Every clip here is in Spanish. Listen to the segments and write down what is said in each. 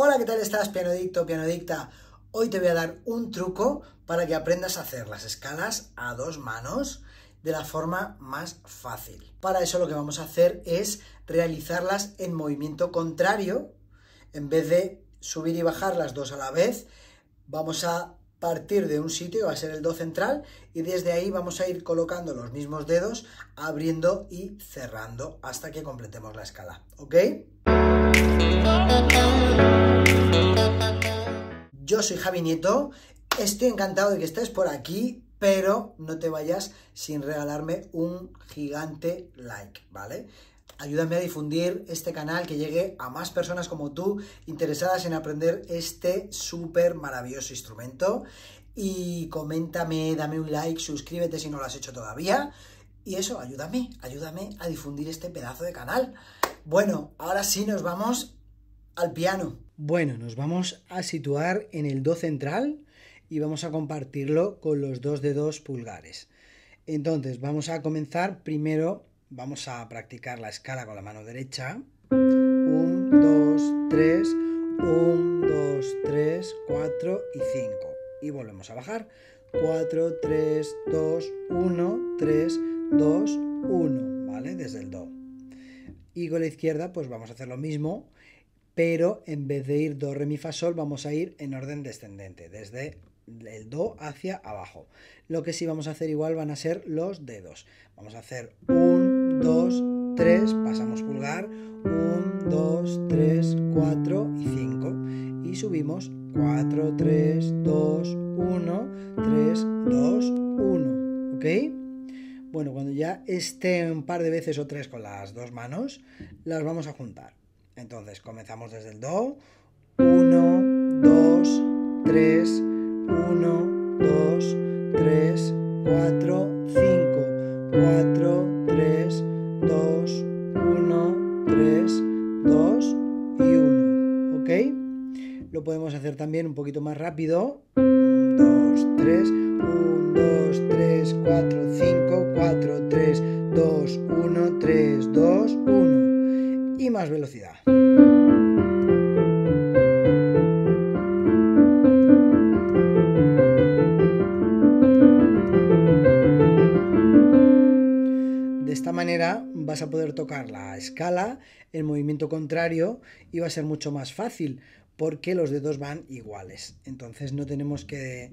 Hola, ¿qué tal estás, pianodicto, pianodicta? Hoy te voy a dar un truco para que aprendas a hacer las escalas a dos manos de la forma más fácil. Para eso lo que vamos a hacer es realizarlas en movimiento contrario. En vez de subir y bajar las dos a la vez, vamos a partir de un sitio, va a ser el do central, y desde ahí vamos a ir colocando los mismos dedos, abriendo y cerrando hasta que completemos la escala, ¿ok? Soy Javi Nieto, estoy encantado de que estés por aquí, pero no te vayas sin regalarme un gigante like, ¿vale? Ayúdame a difundir este canal, que llegue a más personas como tú interesadas en aprender este súper maravilloso instrumento. Y coméntame, dame un like, suscríbete si no lo has hecho todavía. Y eso, ayúdame, ayúdame a difundir este pedazo de canal. Bueno, ahora sí nos vamos al piano. Bueno, nos vamos a situar en el do central y vamos a compartirlo con los dos dedos pulgares. Entonces, vamos a comenzar primero Vamos a practicar la escala con la mano derecha. 1, 2, 3, 1, 2, 3, 4 y 5. Y volvemos a bajar. 4, 3, 2, 1, 3, 2, 1. ¿Vale? Desde el Do. Y con la izquierda pues vamos a hacer lo mismo, pero en vez de ir Do, Re, Mi, Fa, Sol, vamos a ir en orden descendente, desde el do hacia abajo. Lo que sí vamos a hacer igual van a ser los dedos. Vamos a hacer 1, 2, 3, pasamos pulgar, 1, 2, 3, 4 y 5. Y subimos 4, 3, 2, 1, 3, 2, 1. ¿Ok? Bueno, cuando ya esté un par de veces o tres con las dos manos, las vamos a juntar. Entonces comenzamos desde el Do. 1, 2, 3, 1, 2, 3, 4, 5. 4, 3, 2, 1, 3, 2 y 1. ¿Ok? Lo podemos hacer también un poquito más rápido. 2, 3, 1, 2, 3, 4, 1. Y más velocidad. manera vas a poder tocar la escala en movimiento contrario y va a ser mucho más fácil porque los dedos van iguales. Entonces no tenemos que,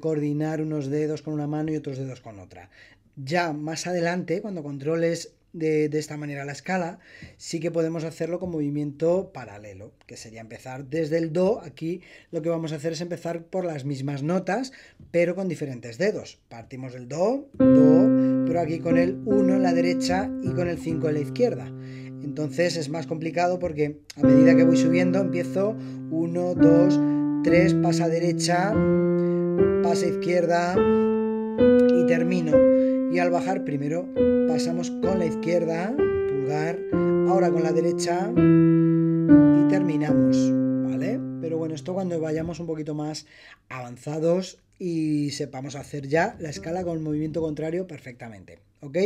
coordinar unos dedos con una mano y otros dedos con otra. Ya más adelante, cuando controles de, de, esta manera la escala, sí que podemos hacerlo con movimiento paralelo, que sería empezar desde el Do. Aquí lo que vamos a hacer es empezar por las mismas notas, pero con diferentes dedos. Partimos del Do, Do, pero aquí con el 1 en la derecha y con el 5 en la izquierda. Entonces es más complicado porque a medida que voy subiendo empiezo 1, 2, 3, pasa derecha, pasa izquierda y termino. Y al bajar primero pasamos con la izquierda, pulgar, ahora con la derecha y terminamos. Pero bueno, esto cuando vayamos un poquito más avanzados y sepamos hacer ya la escala con movimiento contrario perfectamente, ¿ok?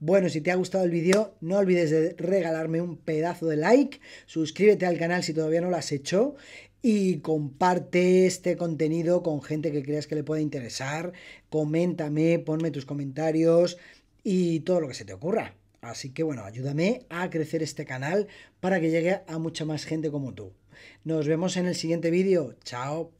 Bueno, si te ha gustado el vídeo, no olvides de regalarme un pedazo de like, suscríbete al canal si todavía no lo has hecho y comparte este contenido con gente que creas que le pueda interesar, coméntame, ponme tus comentarios y todo lo que se te ocurra. Así que bueno, ayúdame a crecer este canal para que llegue a mucha más gente como tú. Nos vemos en el siguiente vídeo. Chao.